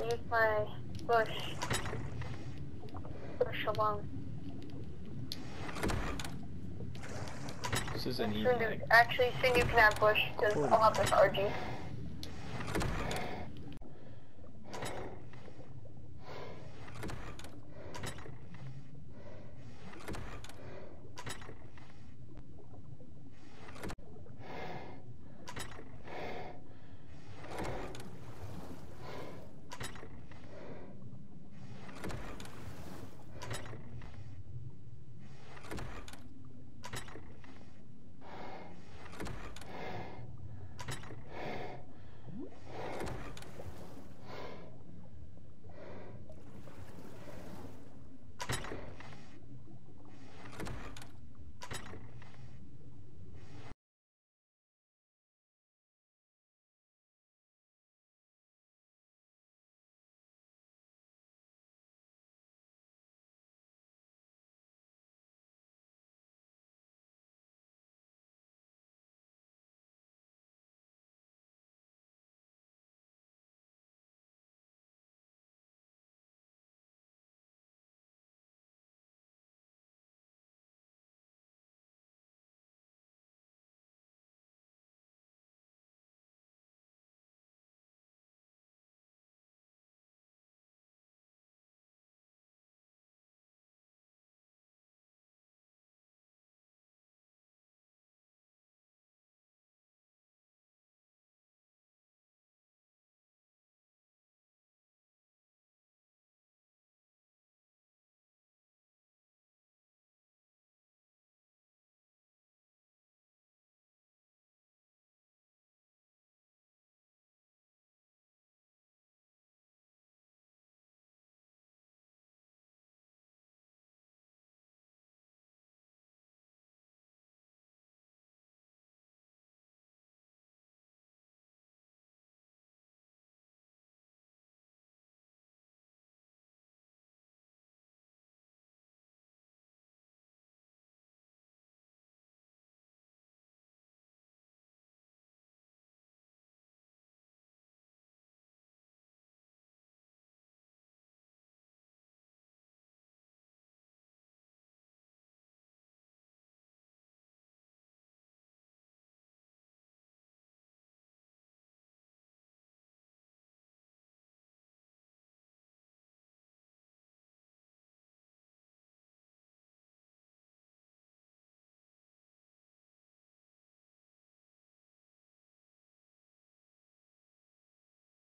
leave my bush. Bush alone. This isn't easy. actually, soon you can have bush because I'll have this RG.